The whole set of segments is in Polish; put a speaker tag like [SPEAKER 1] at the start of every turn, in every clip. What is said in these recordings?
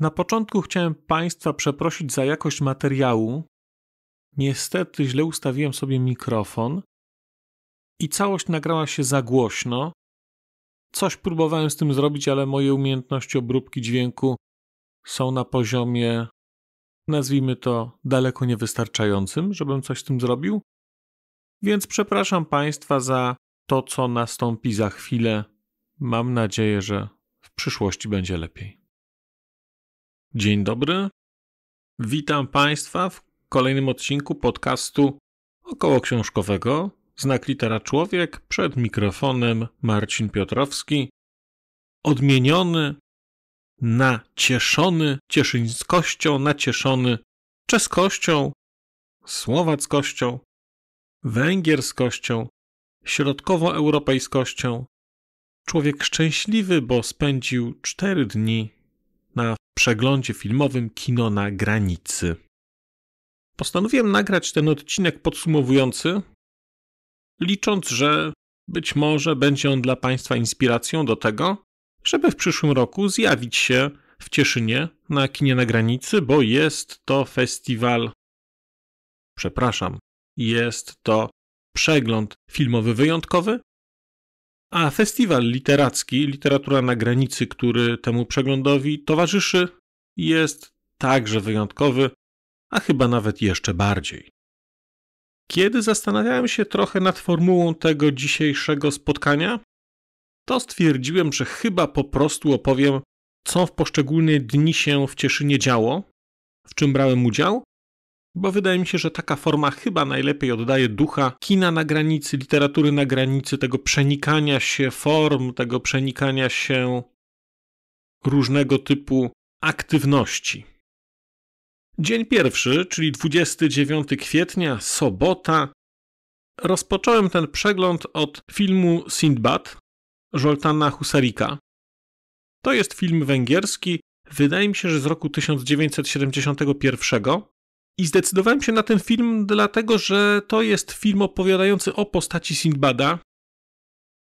[SPEAKER 1] Na początku chciałem Państwa przeprosić za jakość materiału. Niestety źle ustawiłem sobie mikrofon i całość nagrała się za głośno. Coś próbowałem z tym zrobić, ale moje umiejętności obróbki dźwięku są na poziomie, nazwijmy to, daleko niewystarczającym, żebym coś z tym zrobił. Więc przepraszam Państwa za to, co nastąpi za chwilę. Mam nadzieję, że w przyszłości będzie lepiej. Dzień dobry. Witam Państwa w kolejnym odcinku podcastu około książkowego. Znak litera człowiek, przed mikrofonem Marcin Piotrowski. Odmieniony, nacieszony cieszyńskością, nacieszony czeskością, słowackością, węgierskością, środkowoeuropejskością. Człowiek szczęśliwy, bo spędził cztery dni na przeglądzie filmowym Kino na granicy. Postanowiłem nagrać ten odcinek podsumowujący, licząc, że być może będzie on dla Państwa inspiracją do tego, żeby w przyszłym roku zjawić się w Cieszynie na kinie na granicy, bo jest to festiwal. Przepraszam, jest to przegląd filmowy wyjątkowy, a festiwal literacki, literatura na granicy, który temu przeglądowi towarzyszy, jest także wyjątkowy, a chyba nawet jeszcze bardziej. Kiedy zastanawiałem się trochę nad formułą tego dzisiejszego spotkania, to stwierdziłem, że chyba po prostu opowiem, co w poszczególne dni się w Cieszynie działo, w czym brałem udział, bo wydaje mi się, że taka forma chyba najlepiej oddaje ducha kina na granicy, literatury na granicy, tego przenikania się form, tego przenikania się różnego typu aktywności. Dzień pierwszy, czyli 29 kwietnia, sobota. Rozpocząłem ten przegląd od filmu Sindbad Żoltana Husarika. To jest film węgierski, wydaje mi się, że z roku 1971. I zdecydowałem się na ten film dlatego, że to jest film opowiadający o postaci Sindbada,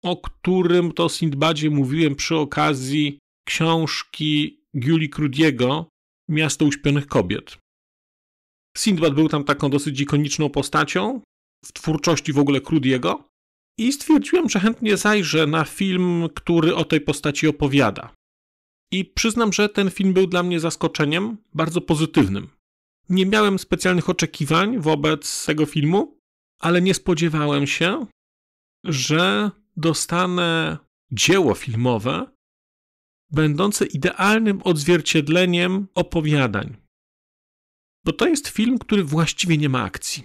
[SPEAKER 1] o którym to Sindbadzie mówiłem przy okazji książki Giuli Crudiego Miasto Uśpionych Kobiet. Sindbad był tam taką dosyć ikoniczną postacią w twórczości w ogóle Crudiego i stwierdziłem, że chętnie zajrzę na film, który o tej postaci opowiada. I przyznam, że ten film był dla mnie zaskoczeniem bardzo pozytywnym. Nie miałem specjalnych oczekiwań wobec tego filmu, ale nie spodziewałem się, że dostanę dzieło filmowe będące idealnym odzwierciedleniem opowiadań. Bo to jest film, który właściwie nie ma akcji.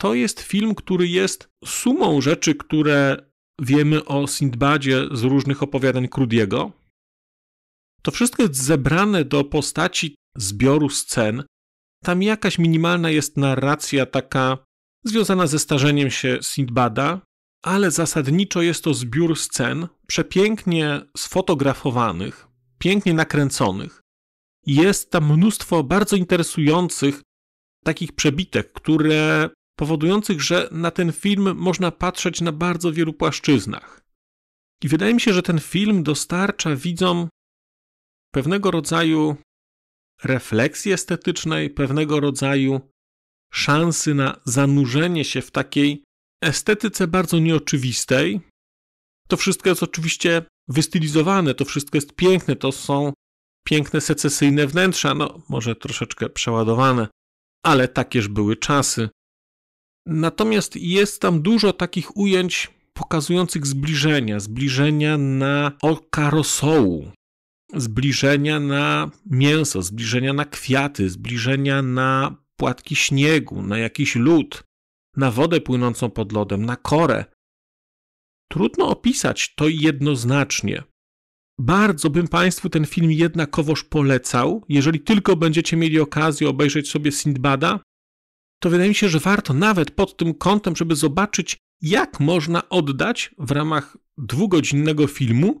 [SPEAKER 1] To jest film, który jest sumą rzeczy, które wiemy o Sindbadzie z różnych opowiadań Crudiego. To wszystko jest zebrane do postaci zbioru scen. Tam jakaś minimalna jest narracja taka związana ze starzeniem się Sindbada, ale zasadniczo jest to zbiór scen przepięknie sfotografowanych, pięknie nakręconych. Jest tam mnóstwo bardzo interesujących takich przebitek, które powodujących, że na ten film można patrzeć na bardzo wielu płaszczyznach. I wydaje mi się, że ten film dostarcza widzom pewnego rodzaju refleksji estetycznej, pewnego rodzaju szansy na zanurzenie się w takiej estetyce bardzo nieoczywistej. To wszystko jest oczywiście wystylizowane, to wszystko jest piękne, to są piękne secesyjne wnętrza, no może troszeczkę przeładowane, ale takież były czasy. Natomiast jest tam dużo takich ujęć pokazujących zbliżenia, zbliżenia na oka rosołu, zbliżenia na mięso, zbliżenia na kwiaty, zbliżenia na płatki śniegu, na jakiś lód, na wodę płynącą pod lodem, na korę. Trudno opisać to jednoznacznie. Bardzo bym Państwu ten film jednakowoż polecał, jeżeli tylko będziecie mieli okazję obejrzeć sobie Sindbada, to wydaje mi się, że warto nawet pod tym kątem, żeby zobaczyć, jak można oddać w ramach dwugodzinnego filmu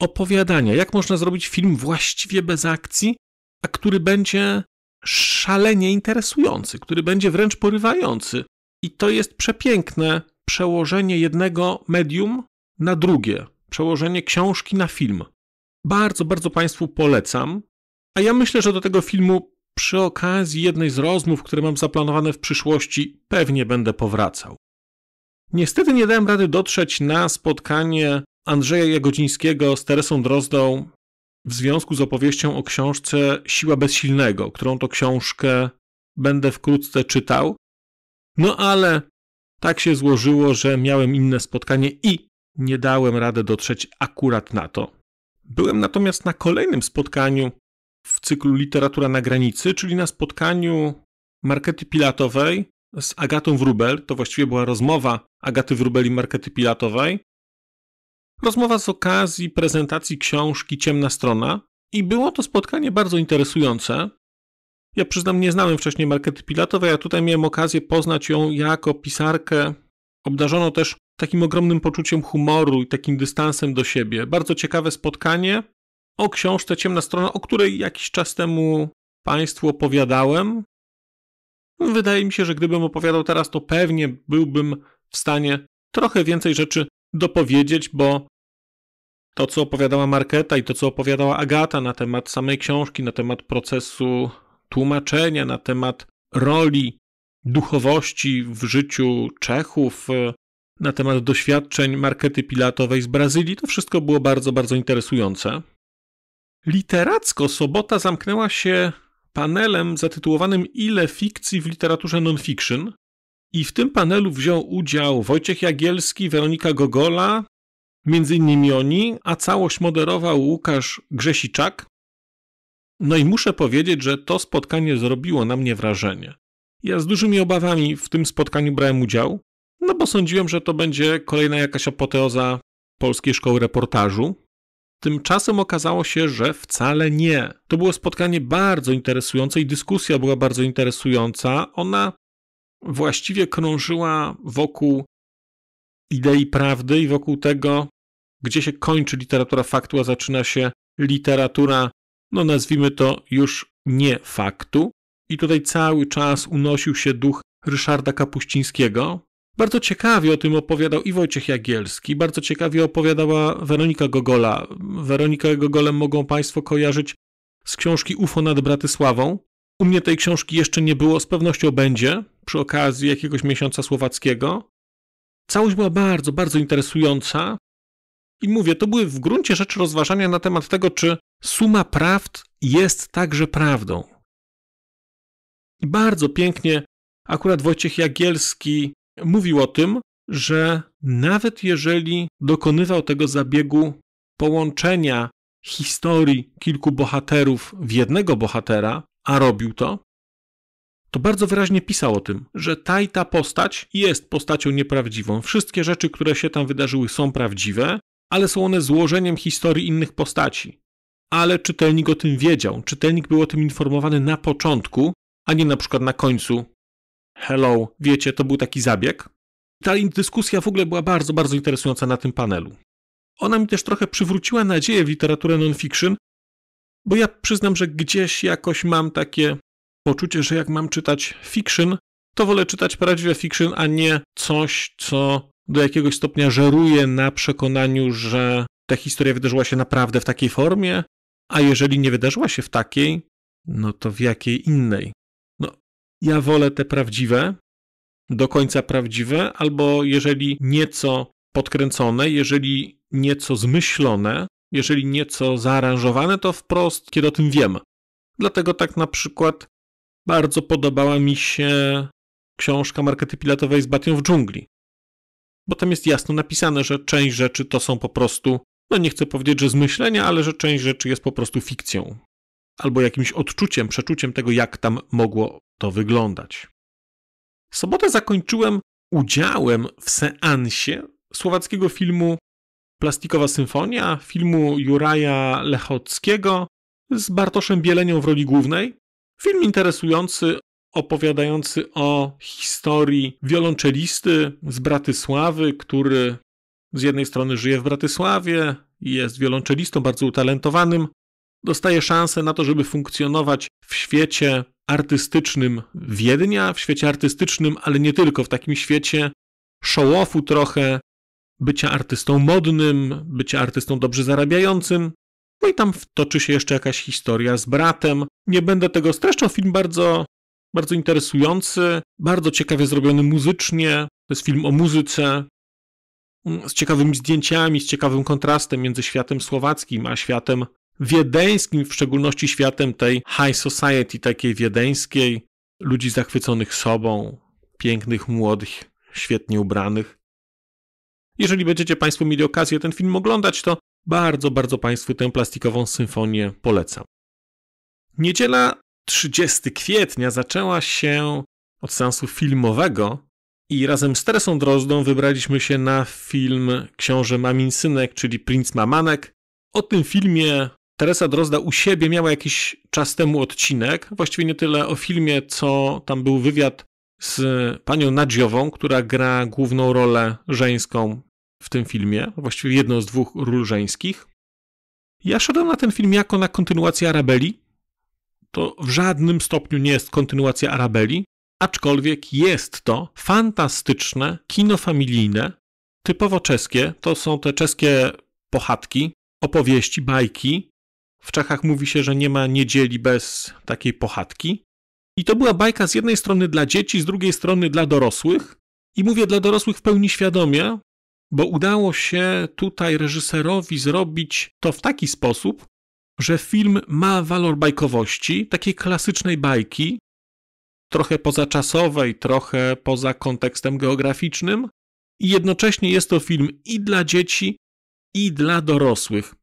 [SPEAKER 1] opowiadania, jak można zrobić film właściwie bez akcji, a który będzie szalenie interesujący, który będzie wręcz porywający. I to jest przepiękne przełożenie jednego medium na drugie, przełożenie książki na film. Bardzo, bardzo Państwu polecam. A ja myślę, że do tego filmu przy okazji jednej z rozmów, które mam zaplanowane w przyszłości, pewnie będę powracał. Niestety nie dałem rady dotrzeć na spotkanie Andrzeja Jagodzińskiego z Teresą Drozdą w związku z opowieścią o książce Siła Bezsilnego, którą to książkę będę wkrótce czytał. No ale tak się złożyło, że miałem inne spotkanie i nie dałem rady dotrzeć akurat na to. Byłem natomiast na kolejnym spotkaniu w cyklu Literatura na granicy, czyli na spotkaniu Markety Pilatowej z Agatą Wrubel. To właściwie była rozmowa Agaty Wrubel i Markety Pilatowej. Rozmowa z okazji prezentacji książki Ciemna Strona i było to spotkanie bardzo interesujące. Ja przyznam, nie znałem wcześniej Markety Pilatowej, a tutaj miałem okazję poznać ją jako pisarkę obdarzoną też takim ogromnym poczuciem humoru i takim dystansem do siebie. Bardzo ciekawe spotkanie o książce Ciemna Strona, o której jakiś czas temu Państwu opowiadałem. Wydaje mi się, że gdybym opowiadał teraz, to pewnie byłbym w stanie trochę więcej rzeczy dopowiedzieć, bo to, co opowiadała Marketa i to, co opowiadała Agata na temat samej książki, na temat procesu tłumaczenia, na temat roli duchowości w życiu Czechów, na temat doświadczeń Markety Pilatowej z Brazylii, to wszystko było bardzo, bardzo interesujące. Literacko sobota zamknęła się panelem zatytułowanym Ile fikcji w literaturze non-fiction. I w tym panelu wziął udział Wojciech Jagielski, Weronika Gogola, między innymi oni, a całość moderował Łukasz Grzesiczak. No i muszę powiedzieć, że to spotkanie zrobiło na mnie wrażenie. Ja z dużymi obawami w tym spotkaniu brałem udział, no bo sądziłem, że to będzie kolejna jakaś apoteoza polskiej szkoły reportażu. Tymczasem okazało się, że wcale nie. To było spotkanie bardzo interesujące i dyskusja była bardzo interesująca. Ona właściwie krążyła wokół idei prawdy i wokół tego, gdzie się kończy literatura faktu, a zaczyna się literatura, no nazwijmy to już nie faktu. I tutaj cały czas unosił się duch Ryszarda Kapuścińskiego. Bardzo ciekawie o tym opowiadał i Wojciech Jagielski, bardzo ciekawie opowiadała Weronika Gogola. Weronikę Gogolem mogą Państwo kojarzyć z książki UFO nad Bratysławą. U mnie tej książki jeszcze nie było, z pewnością będzie przy okazji jakiegoś miesiąca słowackiego. Całość była bardzo, bardzo interesująca. I mówię, to były w gruncie rzeczy rozważania na temat tego, czy suma prawd jest także prawdą. I bardzo pięknie akurat Wojciech Jagielski mówił o tym, że nawet jeżeli dokonywał tego zabiegu połączenia historii kilku bohaterów w jednego bohatera, a robił to, to bardzo wyraźnie pisał o tym, że ta i ta postać jest postacią nieprawdziwą. Wszystkie rzeczy, które się tam wydarzyły, są prawdziwe, ale są one złożeniem historii innych postaci. Ale czytelnik o tym wiedział, czytelnik był o tym informowany na początku, a nie na przykład na końcu. Hello, wiecie, to był taki zabieg. Ta dyskusja w ogóle była bardzo, bardzo interesująca na tym panelu. Ona mi też trochę przywróciła nadzieję w literaturę non-fiction, bo ja przyznam, że gdzieś jakoś mam takie poczucie, że jak mam czytać fiction, to wolę czytać prawdziwe fiction, a nie coś, co do jakiegoś stopnia żeruje na przekonaniu, że ta historia wydarzyła się naprawdę w takiej formie, a jeżeli nie wydarzyła się w takiej, no to w jakiej innej? No, ja wolę te prawdziwe, do końca prawdziwe, albo jeżeli nieco podkręcone, jeżeli nieco zmyślone, jeżeli nieco zaaranżowane, to wprost, kiedy o tym wiem. Dlatego tak na przykład bardzo podobała mi się książka Markety Pilatowej z Batią w dżungli. Bo tam jest jasno napisane, że część rzeczy to są po prostu, no nie chcę powiedzieć, że zmyślenia, ale że część rzeczy jest po prostu fikcją. Albo jakimś odczuciem, przeczuciem tego, jak tam mogło to wyglądać. Sobotę zakończyłem udziałem w seansie słowackiego filmu Plastikowa Symfonia, filmu Juraja Lechockiego z Bartoszem Bielenią w roli głównej. Film interesujący, opowiadający o historii wiolonczelisty z Bratysławy, który z jednej strony żyje w Bratysławie, jest wiolonczelistą bardzo utalentowanym, dostaje szansę na to, żeby funkcjonować w świecie artystycznym Wiednia, w świecie artystycznym, ale nie tylko, w takim świecie show-offu trochę, bycia artystą modnym, bycia artystą dobrze zarabiającym. No i tam toczy się jeszcze jakaś historia z bratem. Nie będę tego streszczał. Film bardzo, bardzo interesujący, bardzo ciekawie zrobiony muzycznie. To jest film o muzyce, mm, z ciekawymi zdjęciami, z ciekawym kontrastem między światem słowackim a światem wiedeńskim, w szczególności światem tej high society, takiej wiedeńskiej, ludzi zachwyconych sobą, pięknych, młodych, świetnie ubranych. Jeżeli będziecie Państwo mieli okazję ten film oglądać, to bardzo, bardzo Państwu tę plastikową symfonię polecam. Niedziela 30 kwietnia zaczęła się od seansu filmowego i razem z Teresą Drozdą wybraliśmy się na film Książę Mamin Synek, czyli Prince Mamanek. O tym filmie Teresa Drozda u siebie miała jakiś czas temu odcinek, właściwie nie tyle o filmie, co tam był wywiad z panią Nadziową, która gra główną rolę żeńską w tym filmie, właściwie jedną z dwóch ról żeńskich. Ja szedłem na ten film jako na kontynuację Arabeli. To w żadnym stopniu nie jest kontynuacja Arabeli, aczkolwiek jest to fantastyczne kino familijne, typowo czeskie. To są te czeskie pochadki, opowieści, bajki. W Czechach mówi się, że nie ma niedzieli bez takiej pochadki. I to była bajka z jednej strony dla dzieci, z drugiej strony dla dorosłych. I mówię dla dorosłych w pełni świadomie, bo udało się tutaj reżyserowi zrobić to w taki sposób, że film ma walor bajkowości, takiej klasycznej bajki, trochę pozaczasowej, trochę poza kontekstem geograficznym, i jednocześnie jest to film i dla dzieci, i dla dorosłych.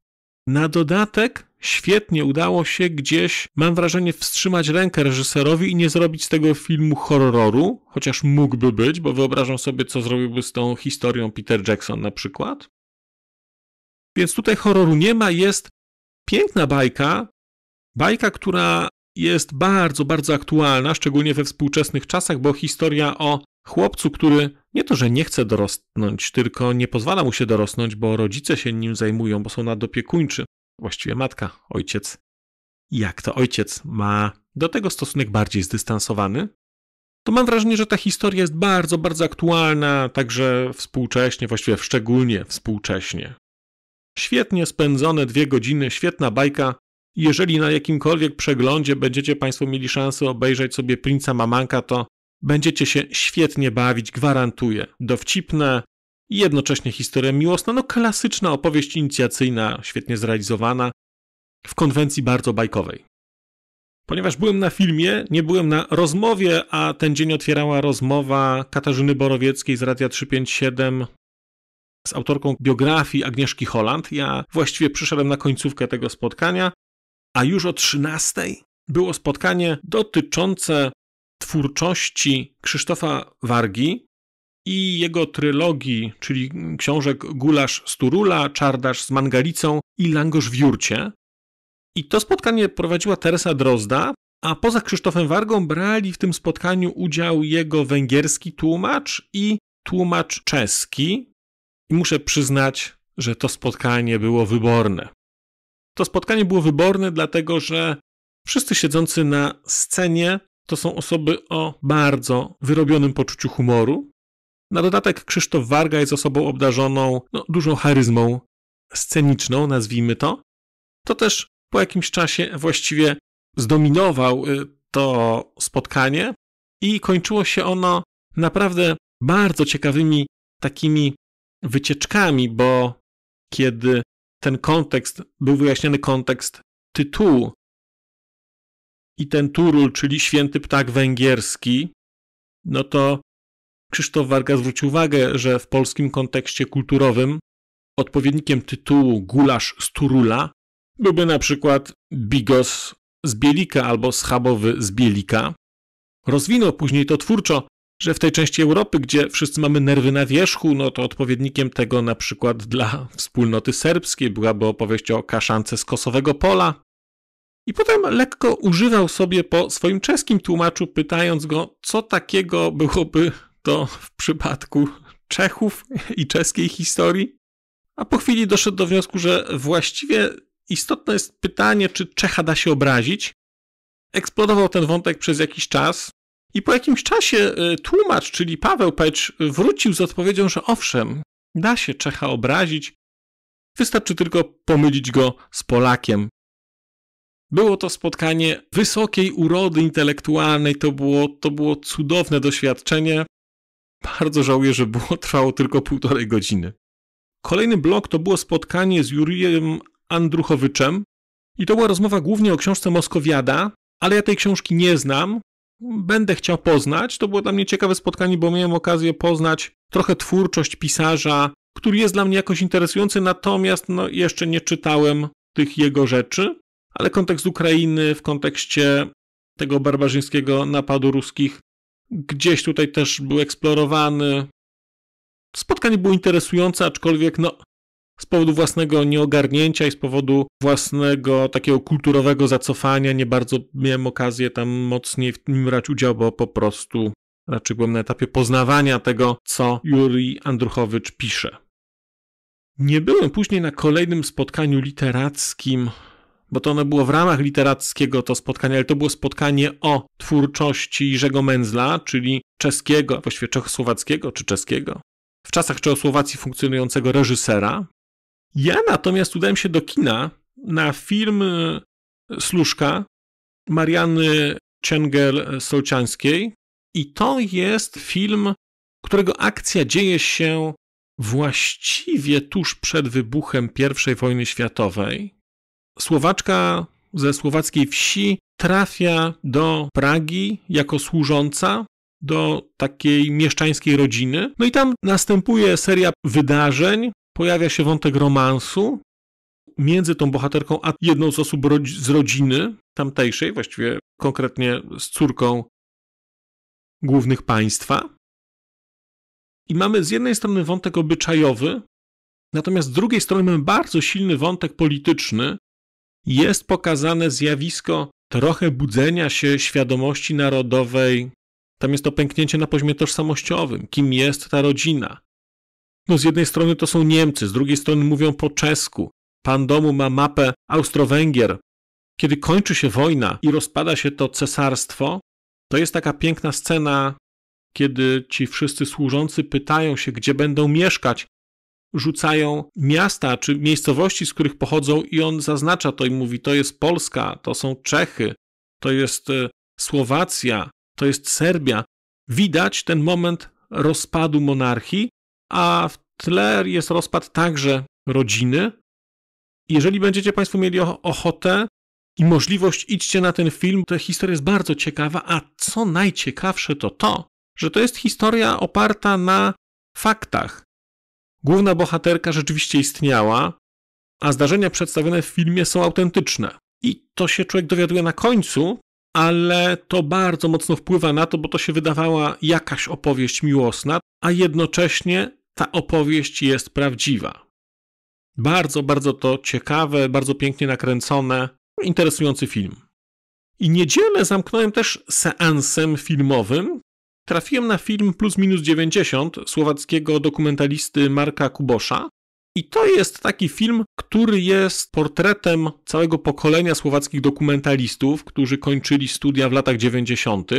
[SPEAKER 1] Na dodatek świetnie udało się gdzieś, mam wrażenie, wstrzymać rękę reżyserowi i nie zrobić z tego filmu horroru, chociaż mógłby być, bo wyobrażam sobie, co zrobiłby z tą historią Peter Jackson na przykład. Więc tutaj horroru nie ma, jest piękna bajka, bajka, która jest bardzo, bardzo aktualna, szczególnie we współczesnych czasach, bo historia o chłopcu, który nie to, że nie chce dorosnąć, tylko nie pozwala mu się dorosnąć, bo rodzice się nim zajmują, bo są nadopiekuńczy. Właściwie matka, ojciec, jak to ojciec ma do tego stosunek bardziej zdystansowany, to mam wrażenie, że ta historia jest bardzo, bardzo aktualna, także współcześnie, właściwie szczególnie współcześnie. Świetnie spędzone dwie godziny, świetna bajka. Jeżeli na jakimkolwiek przeglądzie będziecie Państwo mieli szansę obejrzeć sobie Princa Mamanka, to będziecie się świetnie bawić, gwarantuję. Dowcipne, i jednocześnie historia miłosna, no klasyczna opowieść inicjacyjna, świetnie zrealizowana, w konwencji bardzo bajkowej. Ponieważ byłem na filmie, nie byłem na rozmowie, a ten dzień otwierała rozmowa Katarzyny Borowieckiej z Radia 357 z autorką biografii Agnieszki Holland. Ja właściwie przyszedłem na końcówkę tego spotkania, a już o 13 było spotkanie dotyczące twórczości Krzysztofa Wargi, i jego trylogii, czyli książek Gulasz z Turula, Czardasz z Mangalicą i Langosz w Jurcie. I to spotkanie prowadziła Teresa Drozda, a poza Krzysztofem Wargą brali w tym spotkaniu udział jego węgierski tłumacz i tłumacz czeski. I muszę przyznać, że to spotkanie było wyborne. To spotkanie było wyborne, dlatego że wszyscy siedzący na scenie to są osoby o bardzo wyrobionym poczuciu humoru, na dodatek Krzysztof Warga jest osobą obdarzoną no, dużą charyzmą sceniczną, nazwijmy to. To też po jakimś czasie właściwie zdominował y, to spotkanie i kończyło się ono naprawdę bardzo ciekawymi takimi wycieczkami, bo kiedy ten kontekst, był wyjaśniony kontekst tytułu i ten turul, czyli święty ptak węgierski, no to Krzysztof Warga zwrócił uwagę, że w polskim kontekście kulturowym odpowiednikiem tytułu Gulasz z Turula byłby na przykład Bigos z Bielika albo Schabowy z Bielika. Rozwinął później to twórczo, że w tej części Europy, gdzie wszyscy mamy nerwy na wierzchu, no to odpowiednikiem tego na przykład dla wspólnoty serbskiej byłaby opowieść o kaszance z Kosowego Pola. I potem lekko używał sobie po swoim czeskim tłumaczu, pytając go, co takiego byłoby to w przypadku Czechów i czeskiej historii. A po chwili doszedł do wniosku, że właściwie istotne jest pytanie, czy Czecha da się obrazić. Eksplodował ten wątek przez jakiś czas i po jakimś czasie y, tłumacz, czyli Paweł Pecz, wrócił z odpowiedzią, że owszem, da się Czecha obrazić, Wystarczy tylko pomylić go z Polakiem. Było to spotkanie wysokiej urody intelektualnej, to było, to było cudowne doświadczenie. Bardzo żałuję, że było trwało tylko półtorej godziny. Kolejny blok to było spotkanie z Jurijem Andruchowiczem i to była rozmowa głównie o książce Moskowiada, ale ja tej książki nie znam. Będę chciał poznać. To było dla mnie ciekawe spotkanie, bo miałem okazję poznać trochę twórczość pisarza, który jest dla mnie jakoś interesujący, natomiast no, jeszcze nie czytałem tych jego rzeczy, ale kontekst Ukrainy w kontekście tego barbarzyńskiego napadu ruskich gdzieś tutaj też był eksplorowany. Spotkanie było interesujące, aczkolwiek no, z powodu własnego nieogarnięcia i z powodu własnego takiego kulturowego zacofania nie bardzo miałem okazję tam mocniej w nim brać udział, bo po prostu raczej byłem na etapie poznawania tego, co Juri Andruchowicz pisze. Nie byłem później na kolejnym spotkaniu literackim, bo to ono było w ramach literackiego to spotkanie, ale to było spotkanie o twórczości Jerzego Menzla, czyli czeskiego, właściwie czechosłowackiego czy czeskiego, w czasach Czechosłowacji funkcjonującego reżysera. Ja natomiast udałem się do kina na film e, Sluszka Mariany Ciengel-Solczańskiej i to jest film, którego akcja dzieje się właściwie tuż przed wybuchem I wojny światowej. Słowaczka ze słowackiej wsi trafia do Pragi jako służąca do takiej mieszczańskiej rodziny. No i tam następuje seria wydarzeń, pojawia się wątek romansu między tą bohaterką a jedną z osób z rodziny tamtejszej, właściwie konkretnie z córką głównych państwa. I mamy z jednej strony wątek obyczajowy, natomiast z drugiej strony mamy bardzo silny wątek polityczny. Jest pokazane zjawisko trochę budzenia się świadomości narodowej. Tam jest to pęknięcie na poziomie tożsamościowym. Kim jest ta rodzina? No z jednej strony to są Niemcy, z drugiej strony mówią po czesku. Pan domu ma mapę Austro-Węgier. Kiedy kończy się wojna i rozpada się to cesarstwo, to jest taka piękna scena kiedy ci wszyscy służący pytają się, gdzie będą mieszkać, rzucają miasta czy miejscowości, z których pochodzą, i on zaznacza to i mówi: To jest Polska, to są Czechy, to jest e, Słowacja, to jest Serbia. Widać ten moment rozpadu monarchii, a w tle jest rozpad także rodziny. Jeżeli będziecie Państwo mieli ochotę i możliwość, idźcie na ten film. Ta historia jest bardzo ciekawa, a co najciekawsze to to, że to jest historia oparta na faktach. Główna bohaterka rzeczywiście istniała, a zdarzenia przedstawione w filmie są autentyczne. I to się człowiek dowiaduje na końcu, ale to bardzo mocno wpływa na to, bo to się wydawała jakaś opowieść miłosna, a jednocześnie ta opowieść jest prawdziwa. Bardzo, bardzo to ciekawe, bardzo pięknie nakręcone, interesujący film. I niedzielę zamknąłem też seansem filmowym, trafiłem na film Plus Minus 90 słowackiego dokumentalisty Marka Kubosza. I to jest taki film, który jest portretem całego pokolenia słowackich dokumentalistów, którzy kończyli studia w latach 90.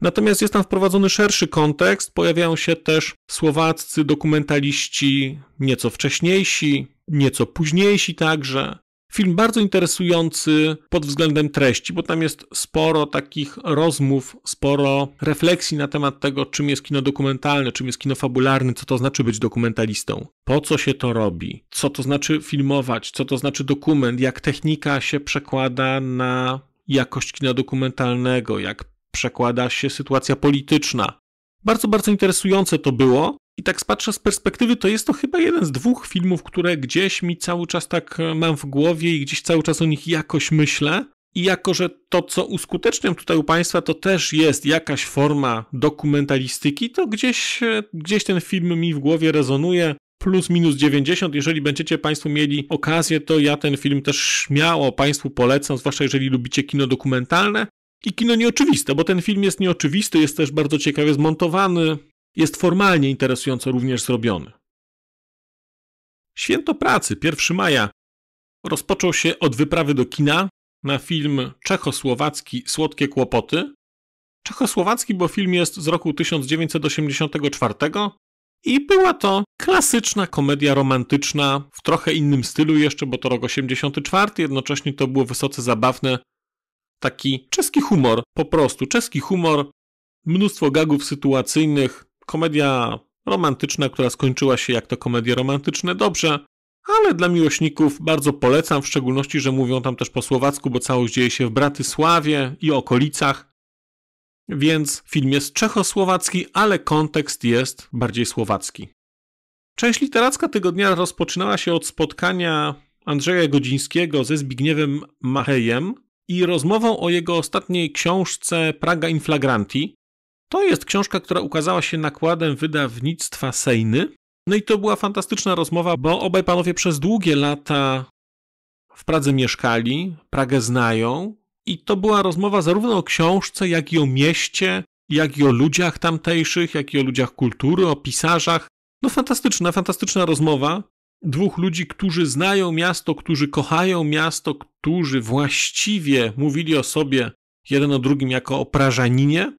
[SPEAKER 1] Natomiast jest tam wprowadzony szerszy kontekst. Pojawiają się też słowaccy dokumentaliści nieco wcześniejsi, nieco późniejsi także. Film bardzo interesujący pod względem treści, bo tam jest sporo takich rozmów, sporo refleksji na temat tego, czym jest kino dokumentalne, czym jest kino fabularne, co to znaczy być dokumentalistą, po co się to robi, co to znaczy filmować, co to znaczy dokument, jak technika się przekłada na jakość kina dokumentalnego, jak przekłada się sytuacja polityczna. Bardzo, bardzo interesujące to było. I tak patrzę z perspektywy, to jest to chyba jeden z dwóch filmów, które gdzieś mi cały czas tak e, mam w głowie i gdzieś cały czas o nich jakoś myślę. I jako, że to, co uskuteczniam tutaj u Państwa, to też jest jakaś forma dokumentalistyki, to gdzieś, e, gdzieś ten film mi w głowie rezonuje. Plus minus 90. Jeżeli będziecie Państwo mieli okazję, to ja ten film też śmiało Państwu polecam, zwłaszcza jeżeli lubicie kino dokumentalne i kino nieoczywiste, bo ten film jest nieoczywisty, jest też bardzo ciekawie zmontowany, jest formalnie interesująco również zrobiony. Święto pracy 1 maja rozpoczął się od wyprawy do kina na film czechosłowacki Słodkie kłopoty. Czechosłowacki, bo film jest z roku 1984. I była to klasyczna komedia romantyczna w trochę innym stylu jeszcze, bo to rok 84, jednocześnie to było wysoce zabawne. Taki czeski humor, po prostu czeski humor, mnóstwo gagów sytuacyjnych, komedia romantyczna, która skończyła się jak to komedie romantyczne dobrze, ale dla miłośników bardzo polecam, w szczególności, że mówią tam też po słowacku, bo całość dzieje się w Bratysławie i okolicach. Więc film jest czechosłowacki, ale kontekst jest bardziej słowacki. Część literacka tego dnia rozpoczynała się od spotkania Andrzeja Godzińskiego ze Zbigniewem Machejem i rozmową o jego ostatniej książce Praga Inflagranti. To jest książka, która ukazała się nakładem wydawnictwa Sejny. No i to była fantastyczna rozmowa, bo obaj panowie przez długie lata w Pradze mieszkali, Pragę znają, i to była rozmowa zarówno o książce, jak i o mieście, jak i o ludziach tamtejszych, jak i o ludziach kultury, o pisarzach. No fantastyczna, fantastyczna rozmowa. Dwóch ludzi, którzy znają miasto, którzy kochają miasto, którzy właściwie mówili o sobie jeden o drugim jako o Prażaninie.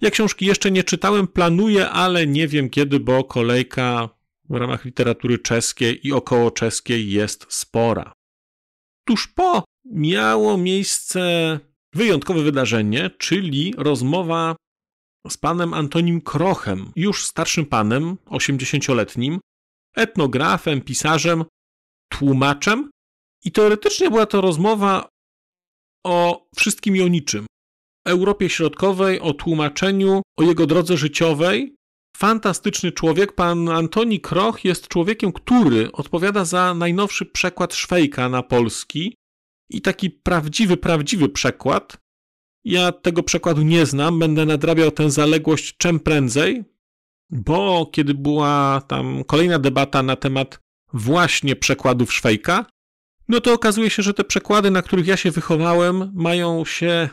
[SPEAKER 1] Ja książki jeszcze nie czytałem, planuję, ale nie wiem kiedy, bo kolejka w ramach literatury czeskiej i około czeskiej jest spora. Tuż po miało miejsce wyjątkowe wydarzenie, czyli rozmowa z panem Antonim Krochem, już starszym panem, 80-letnim, etnografem, pisarzem, tłumaczem. I teoretycznie była to rozmowa o wszystkim i o niczym. Europie Środkowej, o tłumaczeniu, o jego drodze życiowej. Fantastyczny człowiek. Pan Antoni Kroch jest człowiekiem, który odpowiada za najnowszy przekład Szwejka na polski i taki prawdziwy, prawdziwy przekład. Ja tego przekładu nie znam, będę nadrabiał tę zaległość czym prędzej, bo kiedy była tam kolejna debata na temat właśnie przekładów Szwejka, no to okazuje się, że te przekłady, na których ja się wychowałem, mają się,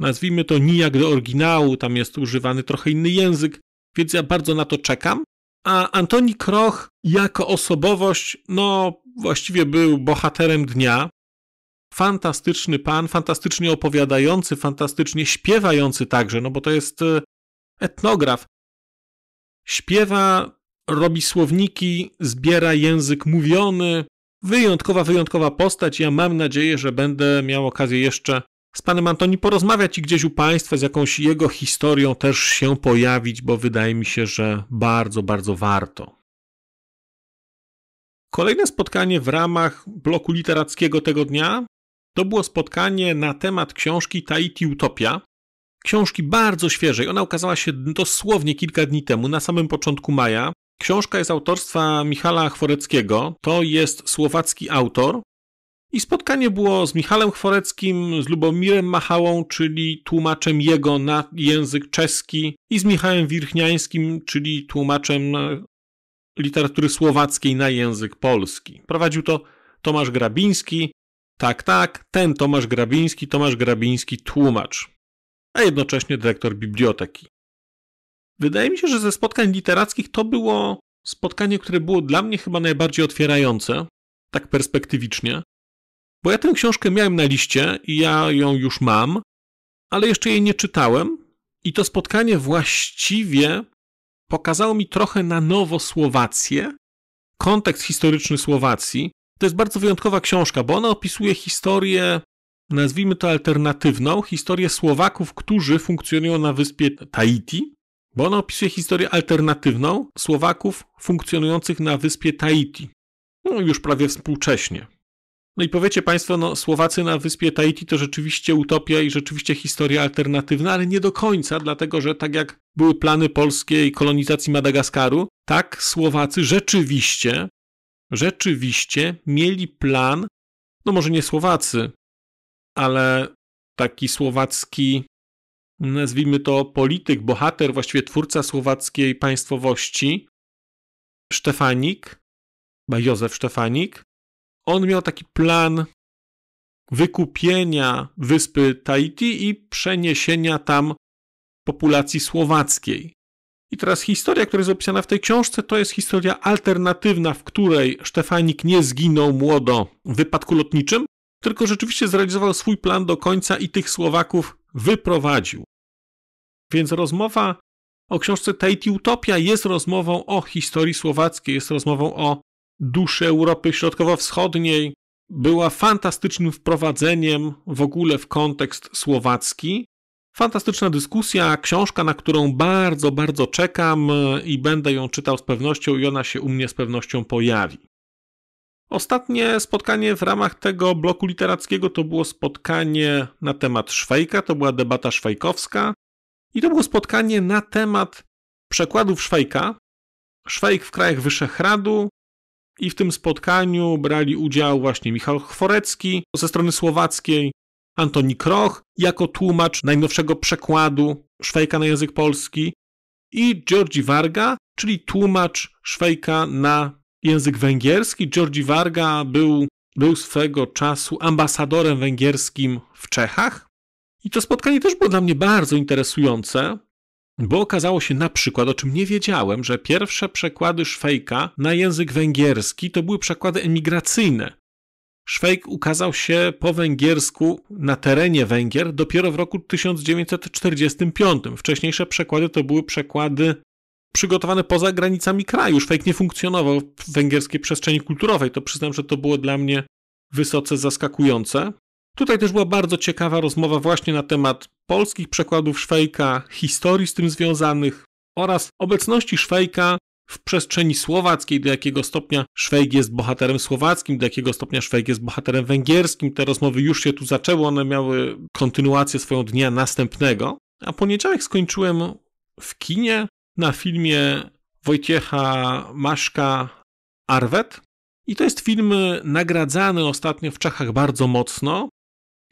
[SPEAKER 1] nazwijmy to, nijak do oryginału, tam jest używany trochę inny język, więc ja bardzo na to czekam. A Antoni Kroch jako osobowość, no właściwie był bohaterem dnia, fantastyczny pan, fantastycznie opowiadający, fantastycznie śpiewający także, no bo to jest e, etnograf. Śpiewa, robi słowniki, zbiera język mówiony. Wyjątkowa, wyjątkowa postać. Ja mam nadzieję, że będę miał okazję jeszcze z panem Antoni porozmawiać i gdzieś u państwa z jakąś jego historią też się pojawić, bo wydaje mi się, że bardzo, bardzo warto. Kolejne spotkanie w ramach bloku literackiego tego dnia to było spotkanie na temat książki Tahiti Utopia. Książki bardzo świeżej. Ona ukazała się dosłownie kilka dni temu, na samym początku maja. Książka jest autorstwa Michala Chworeckiego. To jest słowacki autor. I spotkanie było z Michałem Chworeckim, z Lubomirem Machałą, czyli tłumaczem jego na język czeski, i z Michałem Wirchniańskim, czyli tłumaczem literatury słowackiej na język polski. Prowadził to Tomasz Grabiński, tak, tak, ten Tomasz Grabiński, Tomasz Grabiński tłumacz, a jednocześnie dyrektor biblioteki. Wydaje mi się, że ze spotkań literackich to było spotkanie, które było dla mnie chyba najbardziej otwierające, tak perspektywicznie, bo ja tę książkę miałem na liście i ja ją już mam, ale jeszcze jej nie czytałem i to spotkanie właściwie pokazało mi trochę na nowo Słowację, kontekst historyczny Słowacji, to jest bardzo wyjątkowa książka, bo ona opisuje historię, nazwijmy to alternatywną, historię Słowaków, którzy funkcjonują na wyspie Tahiti, bo ona opisuje historię alternatywną Słowaków funkcjonujących na wyspie Tahiti. No już prawie współcześnie. No i powiecie Państwo, no Słowacy na wyspie Tahiti to rzeczywiście utopia i rzeczywiście historia alternatywna, ale nie do końca, dlatego że tak jak były plany polskiej kolonizacji Madagaskaru, tak Słowacy rzeczywiście rzeczywiście mieli plan, no może nie Słowacy, ale taki słowacki, nazwijmy to polityk, bohater, właściwie twórca słowackiej państwowości, Sztefanik, chyba Józef Sztefanik, on miał taki plan wykupienia wyspy Tahiti i przeniesienia tam populacji słowackiej. I teraz historia, która jest opisana w tej książce, to jest historia alternatywna, w której Sztefanik nie zginął młodo w wypadku lotniczym, tylko rzeczywiście zrealizował swój plan do końca i tych Słowaków wyprowadził. Więc rozmowa O książce Tate Utopia jest rozmową o historii słowackiej, jest rozmową o duszy Europy Środkowo-Wschodniej. Była fantastycznym wprowadzeniem w ogóle w kontekst słowacki. Fantastyczna dyskusja, książka, na którą bardzo, bardzo czekam i będę ją czytał z pewnością i ona się u mnie z pewnością pojawi. Ostatnie spotkanie w ramach tego bloku literackiego to było spotkanie na temat Szwajka, to była debata szwajkowska i to było spotkanie na temat przekładów Szwajka. Szwajk w krajach Wyszehradu i w tym spotkaniu brali udział właśnie Michał Chworecki ze strony słowackiej, Antoni Kroch jako tłumacz najnowszego przekładu Szwajka na język polski i Georgi Varga, czyli tłumacz Szwajka na język węgierski. Georgi Varga był, był swego czasu ambasadorem węgierskim w Czechach. I to spotkanie też było dla mnie bardzo interesujące, bo okazało się na przykład, o czym nie wiedziałem, że pierwsze przekłady Szwejka na język węgierski to były przekłady emigracyjne. Szwejk ukazał się po węgiersku na terenie Węgier dopiero w roku 1945. Wcześniejsze przekłady to były przekłady przygotowane poza granicami kraju. Szwejk nie funkcjonował w węgierskiej przestrzeni kulturowej. To przyznam, że to było dla mnie wysoce zaskakujące. Tutaj też była bardzo ciekawa rozmowa właśnie na temat polskich przekładów Szwejka, historii z tym związanych oraz obecności Szwejka w przestrzeni słowackiej, do jakiego stopnia Szwejk jest bohaterem słowackim, do jakiego stopnia Szwejk jest bohaterem węgierskim. Te rozmowy już się tu zaczęły, one miały kontynuację swoją dnia następnego. A poniedziałek skończyłem w kinie na filmie Wojciecha Maszka Arwet. I to jest film nagradzany ostatnio w Czechach bardzo mocno.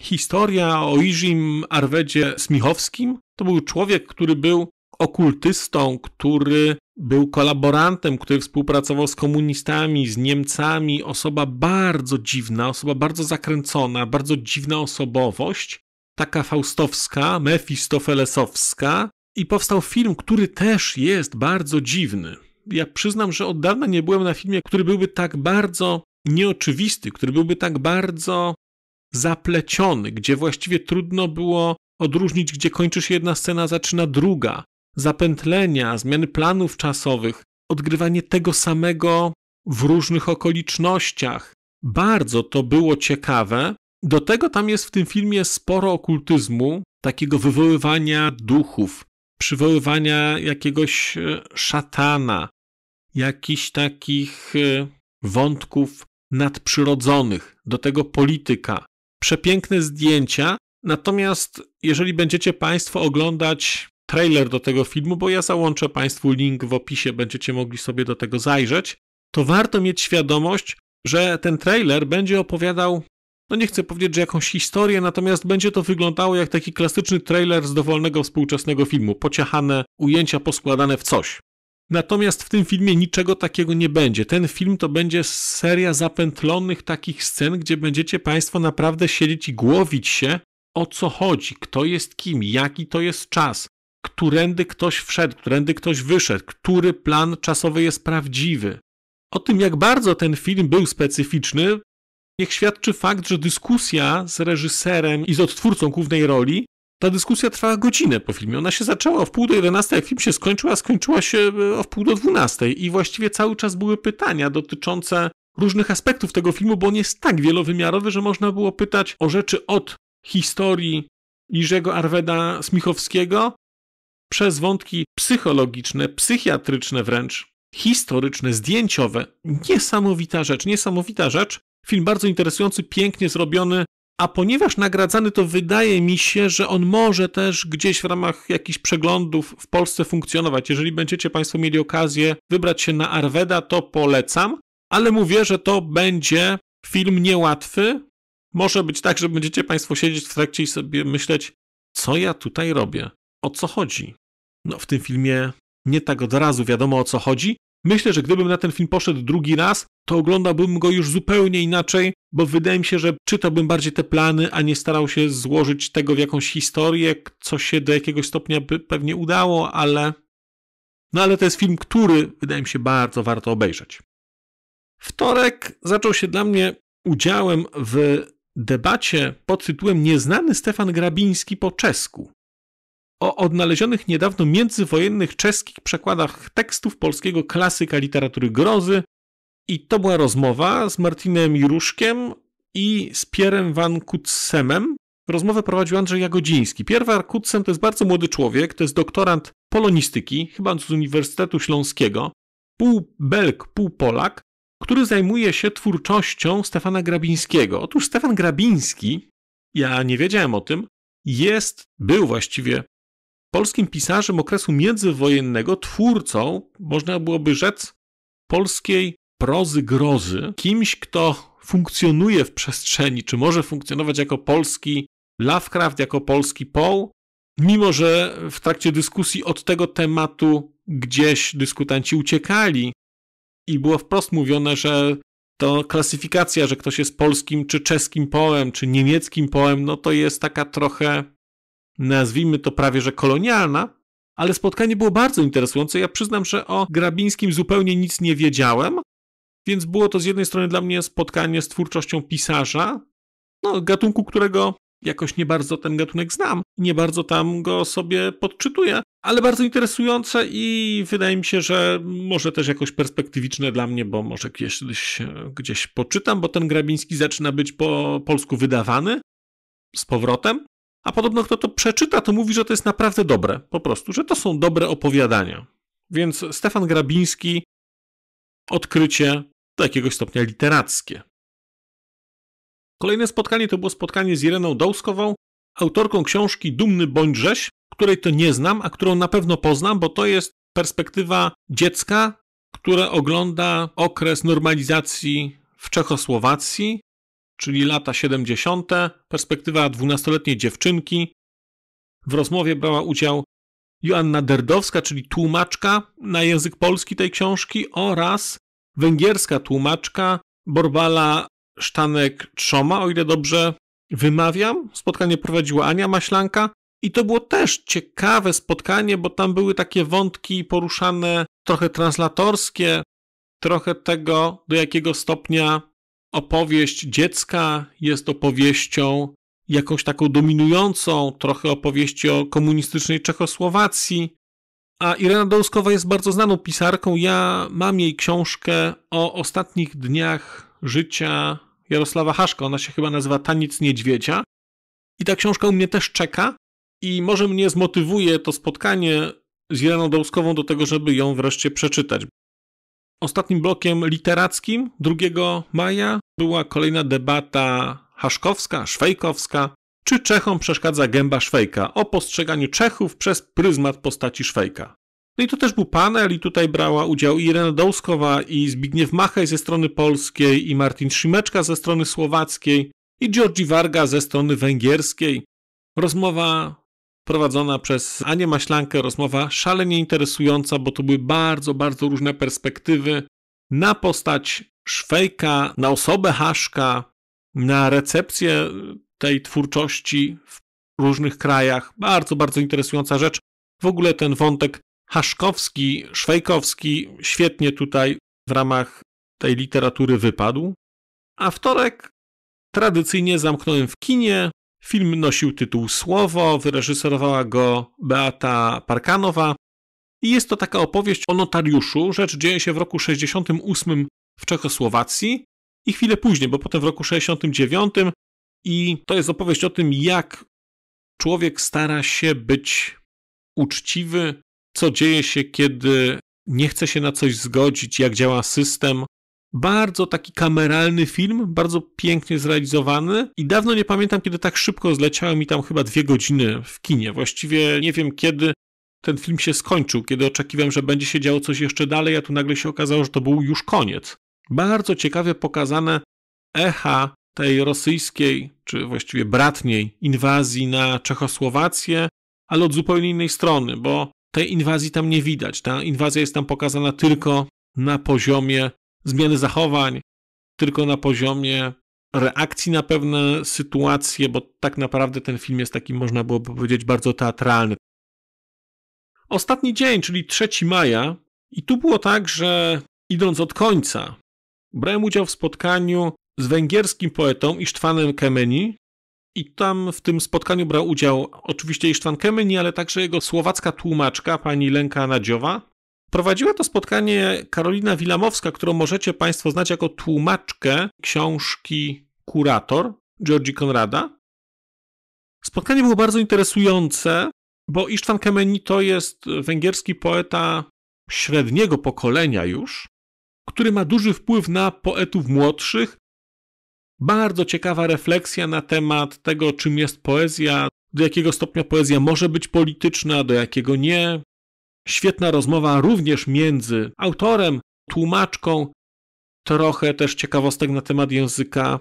[SPEAKER 1] Historia o Iżim Arwedzie Smichowskim to był człowiek, który był okultystą, który był kolaborantem, który współpracował z komunistami, z Niemcami. Osoba bardzo dziwna, osoba bardzo zakręcona, bardzo dziwna osobowość. Taka faustowska, mefistofelesowska. I powstał film, który też jest bardzo dziwny. Ja przyznam, że od dawna nie byłem na filmie, który byłby tak bardzo nieoczywisty, który byłby tak bardzo zapleciony, gdzie właściwie trudno było odróżnić, gdzie kończy się jedna scena, zaczyna druga. Zapętlenia, zmiany planów czasowych, odgrywanie tego samego w różnych okolicznościach. Bardzo to było ciekawe. Do tego tam jest w tym filmie sporo okultyzmu, takiego wywoływania duchów, przywoływania jakiegoś e, szatana, jakichś takich e, wątków nadprzyrodzonych, do tego polityka. Przepiękne zdjęcia, natomiast jeżeli będziecie Państwo oglądać trailer do tego filmu, bo ja załączę Państwu link w opisie, będziecie mogli sobie do tego zajrzeć, to warto mieć świadomość, że ten trailer będzie opowiadał no nie chcę powiedzieć, że jakąś historię, natomiast będzie to wyglądało jak taki klasyczny trailer z dowolnego współczesnego filmu, pociachane ujęcia poskładane w coś. Natomiast w tym filmie niczego takiego nie będzie. Ten film to będzie seria zapętlonych takich scen, gdzie będziecie Państwo naprawdę siedzieć i głowić się, o co chodzi, kto jest kim, jaki to jest czas, którędy ktoś wszedł, którędy ktoś wyszedł, który plan czasowy jest prawdziwy. O tym, jak bardzo ten film był specyficzny, Niech świadczy fakt, że dyskusja z reżyserem i z odtwórcą głównej roli, ta dyskusja trwała godzinę po filmie. Ona się zaczęła o wpół do 11, jak film się skończył, a skończyła się e, o wpół do 12. I właściwie cały czas były pytania dotyczące różnych aspektów tego filmu, bo on jest tak wielowymiarowy, że można było pytać o rzeczy od historii Liżego Arweda Smichowskiego przez wątki psychologiczne, psychiatryczne wręcz, historyczne, zdjęciowe. Niesamowita rzecz, niesamowita rzecz. Film bardzo interesujący, pięknie zrobiony, a ponieważ nagradzany, to wydaje mi się, że on może też gdzieś w ramach jakichś przeglądów w Polsce funkcjonować. Jeżeli będziecie Państwo mieli okazję wybrać się na Arweda, to polecam, ale mówię, że to będzie film niełatwy. Może być tak, że będziecie Państwo siedzieć w trakcie i sobie myśleć, co ja tutaj robię, o co chodzi. No, w tym filmie nie tak od razu wiadomo o co chodzi, Myślę, że gdybym na ten film poszedł drugi raz, to oglądałbym go już zupełnie inaczej, bo wydaje mi się, że czytałbym bardziej te plany, a nie starał się złożyć tego w jakąś historię, co się do jakiegoś stopnia by pewnie udało, ale. No ale to jest film, który wydaje mi się bardzo warto obejrzeć. Wtorek zaczął się dla mnie udziałem w debacie pod tytułem Nieznany Stefan Grabiński po czesku. O odnalezionych niedawno międzywojennych czeskich przekładach tekstów polskiego klasyka literatury grozy. I to była rozmowa z Martinem Juruszkiem i z Pierem Van Kutsemem. Rozmowę prowadził Andrzej Jagodziński. Pierre Van Kutsem to jest bardzo młody człowiek, to jest doktorant polonistyki, chyba z Uniwersytetu Śląskiego, pół Belg, pół Polak, który zajmuje się twórczością Stefana Grabińskiego. Otóż Stefan Grabiński, ja nie wiedziałem o tym, jest, był właściwie polskim pisarzem okresu międzywojennego, twórcą, można byłoby rzec, polskiej prozy grozy, kimś, kto funkcjonuje w przestrzeni, czy może funkcjonować jako polski Lovecraft, jako polski Poe, mimo że w trakcie dyskusji od tego tematu gdzieś dyskutanci uciekali i było wprost mówione, że to klasyfikacja, że ktoś jest polskim czy czeskim poem, czy niemieckim poem, no to jest taka trochę, nazwijmy to prawie, że kolonialna, ale spotkanie było bardzo interesujące. Ja przyznam, że o Grabińskim zupełnie nic nie wiedziałem, więc było to z jednej strony dla mnie spotkanie z twórczością pisarza, no, gatunku, którego jakoś nie bardzo ten gatunek znam, nie bardzo tam go sobie podczytuję, ale bardzo interesujące i wydaje mi się, że może też jakoś perspektywiczne dla mnie, bo może kiedyś gdzieś poczytam, bo ten Grabiński zaczyna być po polsku wydawany z powrotem. A podobno kto to przeczyta, to mówi, że to jest naprawdę dobre, po prostu, że to są dobre opowiadania. Więc Stefan Grabiński, odkrycie do jakiegoś stopnia literackie. Kolejne spotkanie to było spotkanie z Ireną Dołskową, autorką książki Dumny bądź rzeź, której to nie znam, a którą na pewno poznam, bo to jest perspektywa dziecka, które ogląda okres normalizacji w Czechosłowacji, czyli lata 70., perspektywa dwunastoletniej dziewczynki. W rozmowie brała udział Joanna Derdowska, czyli tłumaczka na język polski tej książki oraz węgierska tłumaczka Borbala Sztanek-Trzoma, o ile dobrze wymawiam. Spotkanie prowadziła Ania Maślanka i to było też ciekawe spotkanie, bo tam były takie wątki poruszane trochę translatorskie, trochę tego, do jakiego stopnia opowieść dziecka jest opowieścią jakąś taką dominującą, trochę opowieści o komunistycznej Czechosłowacji. A Irena Dołskowa jest bardzo znaną pisarką. Ja mam jej książkę o ostatnich dniach życia Jarosława Haszka. Ona się chyba nazywa Taniec Niedźwiedzia. I ta książka u mnie też czeka. I może mnie zmotywuje to spotkanie z Ireną Dołskową do tego, żeby ją wreszcie przeczytać. Ostatnim blokiem literackim 2 maja była kolejna debata haszkowska, szwejkowska, czy Czechom przeszkadza gęba Szwejka o postrzeganiu Czechów przez pryzmat postaci Szwejka. No i to też był panel i tutaj brała udział Irena Dołskowa i Zbigniew Machaj ze strony polskiej i Martin Szymeczka ze strony słowackiej i Georgi Varga ze strony węgierskiej. Rozmowa prowadzona przez Anię Maślankę, rozmowa szalenie interesująca, bo to były bardzo, bardzo różne perspektywy na postać Szwejka, na osobę Haszka, na recepcję tej twórczości w różnych krajach. Bardzo, bardzo interesująca rzecz. W ogóle ten wątek haszkowski, szwejkowski świetnie tutaj w ramach tej literatury wypadł. A wtorek tradycyjnie zamknąłem w kinie. Film nosił tytuł Słowo, wyreżyserowała go Beata Parkanowa. I jest to taka opowieść o notariuszu. Rzecz dzieje się w roku 68 w Czechosłowacji i chwilę później, bo potem w roku 69 i to jest opowieść o tym, jak człowiek stara się być uczciwy, co dzieje się, kiedy nie chce się na coś zgodzić, jak działa system. Bardzo taki kameralny film, bardzo pięknie zrealizowany i dawno nie pamiętam, kiedy tak szybko zleciały mi tam chyba dwie godziny w kinie. Właściwie nie wiem kiedy ten film się skończył, kiedy oczekiwałem, że będzie się działo coś jeszcze dalej, a tu nagle się okazało, że to był już koniec. Bardzo ciekawie pokazane echa tej rosyjskiej, czy właściwie bratniej inwazji na Czechosłowację, ale od zupełnie innej strony, bo tej inwazji tam nie widać. Ta inwazja jest tam pokazana tylko na poziomie zmiany zachowań, tylko na poziomie reakcji na pewne sytuacje, bo tak naprawdę ten film jest taki, można byłoby powiedzieć, bardzo teatralny. Ostatni dzień, czyli 3 maja, i tu było tak, że idąc od końca, brałem udział w spotkaniu z węgierskim poetą Isztwanem Kemeni, I tam w tym spotkaniu brał udział oczywiście Isztwan Kemeni, ale także jego słowacka tłumaczka, pani Lenka Nadziowa. Prowadziła to spotkanie Karolina Wilamowska, którą możecie Państwo znać jako tłumaczkę książki Kurator Georgi Konrada. Spotkanie było bardzo interesujące, bo Isztwan Kemeni to jest węgierski poeta średniego pokolenia już, który ma duży wpływ na poetów młodszych. Bardzo ciekawa refleksja na temat tego, czym jest poezja, do jakiego stopnia poezja może być polityczna, do jakiego nie. Świetna rozmowa również między autorem, tłumaczką, trochę też ciekawostek na temat języka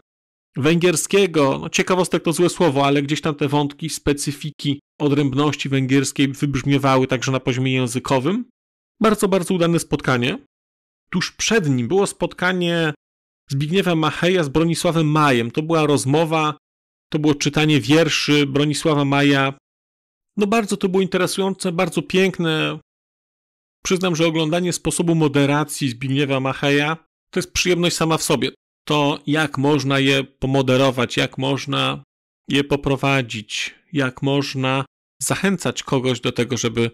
[SPEAKER 1] węgierskiego. No, ciekawostek to złe słowo, ale gdzieś tam te wątki, specyfiki odrębności węgierskiej wybrzmiewały także na poziomie językowym. Bardzo, bardzo udane spotkanie. Tuż przed nim było spotkanie Zbigniewa Macheja z Bronisławem Majem. To była rozmowa, to było czytanie wierszy Bronisława Maja. No bardzo to było interesujące, bardzo piękne. Przyznam, że oglądanie sposobu moderacji Zbigniewa Macheja to jest przyjemność sama w sobie. To jak można je pomoderować, jak można je poprowadzić, jak można zachęcać kogoś do tego, żeby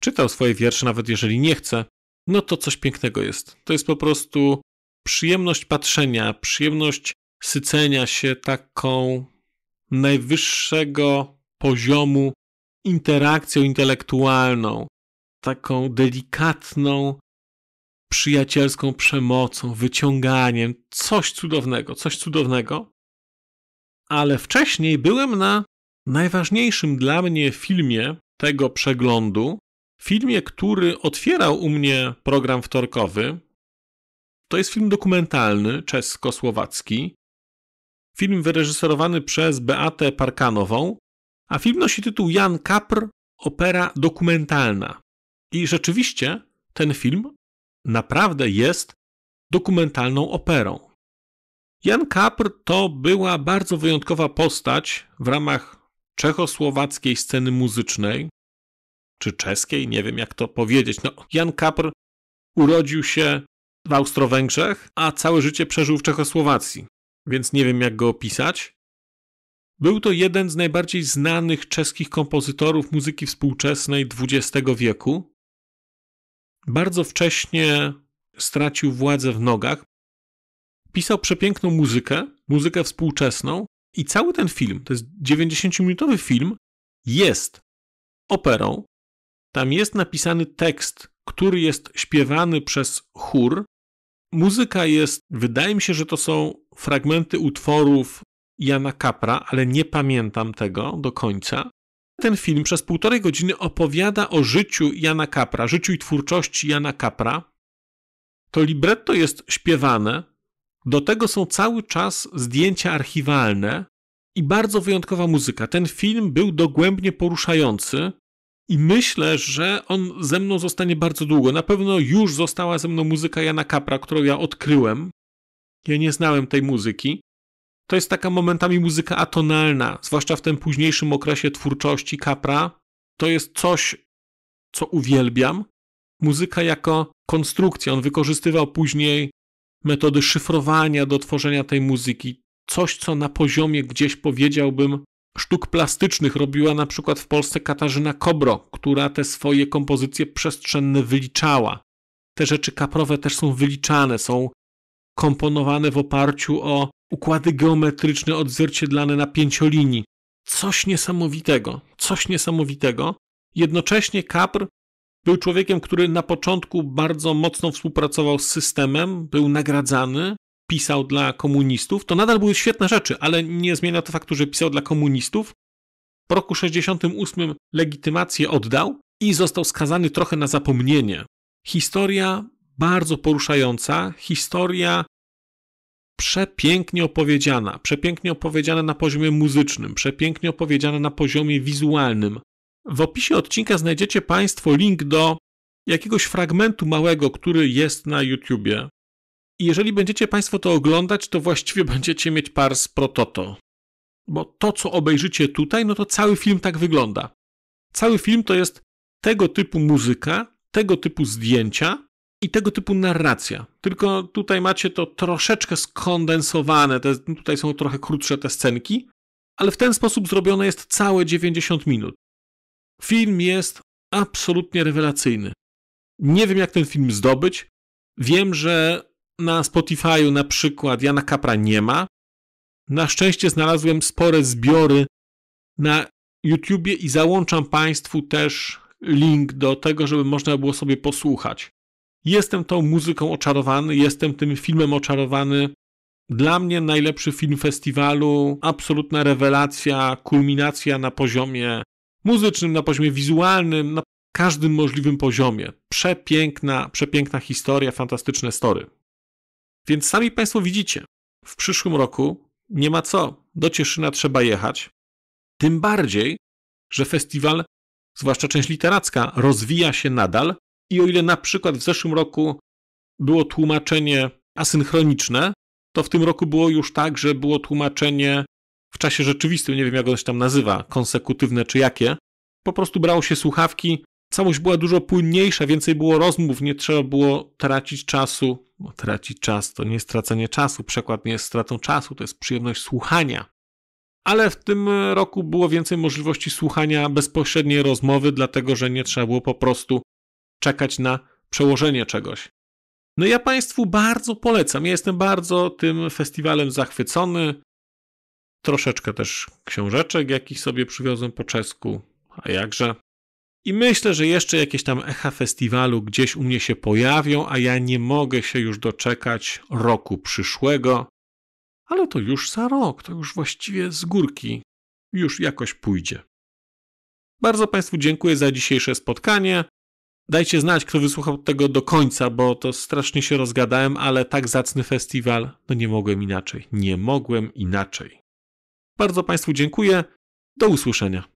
[SPEAKER 1] czytał swoje wiersze, nawet jeżeli nie chce, no to coś pięknego jest. To jest po prostu przyjemność patrzenia, przyjemność sycenia się taką najwyższego poziomu interakcją intelektualną, taką delikatną, przyjacielską przemocą, wyciąganiem, coś cudownego, coś cudownego. Ale wcześniej byłem na najważniejszym dla mnie filmie tego przeglądu, filmie, który otwierał u mnie program wtorkowy. To jest film dokumentalny, czesko-słowacki. Film wyreżyserowany przez Beatę Parkanową, a film nosi tytuł Jan Kapr, opera dokumentalna. I rzeczywiście ten film naprawdę jest dokumentalną operą. Jan Kapr to była bardzo wyjątkowa postać w ramach czechosłowackiej sceny muzycznej, czy czeskiej, nie wiem jak to powiedzieć. No, Jan Kapr urodził się w Austro-Węgrzech, a całe życie przeżył w Czechosłowacji, więc nie wiem jak go opisać. Był to jeden z najbardziej znanych czeskich kompozytorów muzyki współczesnej XX wieku. Bardzo wcześnie stracił władzę w nogach. Pisał przepiękną muzykę, muzykę współczesną, i cały ten film, to jest 90-minutowy film, jest operą, tam jest napisany tekst, który jest śpiewany przez chór. Muzyka jest, wydaje mi się, że to są fragmenty utworów Jana Kapra, ale nie pamiętam tego do końca. Ten film przez półtorej godziny opowiada o życiu Jana Kapra, życiu i twórczości Jana Kapra. To libretto jest śpiewane, do tego są cały czas zdjęcia archiwalne i bardzo wyjątkowa muzyka. Ten film był dogłębnie poruszający. I myślę, że on ze mną zostanie bardzo długo. Na pewno już została ze mną muzyka Jana Kapra, którą ja odkryłem. Ja nie znałem tej muzyki. To jest taka momentami muzyka atonalna, zwłaszcza w tym późniejszym okresie twórczości Kapra. To jest coś, co uwielbiam. Muzyka jako konstrukcja. On wykorzystywał później metody szyfrowania do tworzenia tej muzyki. Coś, co na poziomie gdzieś powiedziałbym sztuk plastycznych robiła na przykład w Polsce Katarzyna Kobro, która te swoje kompozycje przestrzenne wyliczała. Te rzeczy kaprowe też są wyliczane, są komponowane w oparciu o układy geometryczne odzwierciedlane na pięciolinii. Coś niesamowitego, coś niesamowitego. Jednocześnie Kapr był człowiekiem, który na początku bardzo mocno współpracował z systemem, był nagradzany, pisał dla komunistów, to nadal były świetne rzeczy, ale nie zmienia to faktu, że pisał dla komunistów. Po roku 68 legitymację oddał i został skazany trochę na zapomnienie. Historia bardzo poruszająca, historia przepięknie opowiedziana, przepięknie opowiedziana na poziomie muzycznym, przepięknie opowiedziana na poziomie wizualnym. W opisie odcinka znajdziecie Państwo link do jakiegoś fragmentu małego, który jest na YouTubie. I jeżeli będziecie Państwo to oglądać, to właściwie będziecie mieć pars pro toto. Bo to, co obejrzycie tutaj, no to cały film tak wygląda. Cały film to jest tego typu muzyka, tego typu zdjęcia i tego typu narracja. Tylko tutaj macie to troszeczkę skondensowane, te, tutaj są trochę krótsze te scenki, ale w ten sposób zrobione jest całe 90 minut. Film jest absolutnie rewelacyjny. Nie wiem, jak ten film zdobyć. Wiem, że na Spotify'u na przykład Jana Kapra nie ma. Na szczęście znalazłem spore zbiory na YouTubie i załączam Państwu też link do tego, żeby można było sobie posłuchać. Jestem tą muzyką oczarowany, jestem tym filmem oczarowany. Dla mnie najlepszy film festiwalu, absolutna rewelacja, kulminacja na poziomie muzycznym, na poziomie wizualnym, na każdym możliwym poziomie. Przepiękna, przepiękna historia, fantastyczne story. Więc sami Państwo widzicie, w przyszłym roku nie ma co, do Cieszyna trzeba jechać. Tym bardziej, że festiwal, zwłaszcza część literacka, rozwija się nadal i o ile na przykład w zeszłym roku było tłumaczenie asynchroniczne, to w tym roku było już tak, że było tłumaczenie w czasie rzeczywistym, nie wiem jak ono się tam nazywa, konsekutywne czy jakie. Po prostu brało się słuchawki, całość była dużo płynniejsza, więcej było rozmów, nie trzeba było tracić czasu. No, tracić czas to nie jest tracenie czasu, przekład nie jest stratą czasu, to jest przyjemność słuchania. Ale w tym roku było więcej możliwości słuchania bezpośredniej rozmowy, dlatego że nie trzeba było po prostu czekać na przełożenie czegoś. No ja Państwu bardzo polecam. Ja jestem bardzo tym festiwalem zachwycony. Troszeczkę też książeczek, jakich sobie przywiozłem po czesku. A jakże? I myślę, że jeszcze jakieś tam echa festiwalu gdzieś u mnie się pojawią, a ja nie mogę się już doczekać roku przyszłego. Ale to już za rok, to już właściwie z górki. Już jakoś pójdzie. Bardzo Państwu dziękuję za dzisiejsze spotkanie. Dajcie znać, kto wysłuchał tego do końca, bo to strasznie się rozgadałem, ale tak zacny festiwal, no nie mogłem inaczej. Nie mogłem inaczej. Bardzo Państwu dziękuję. Do usłyszenia.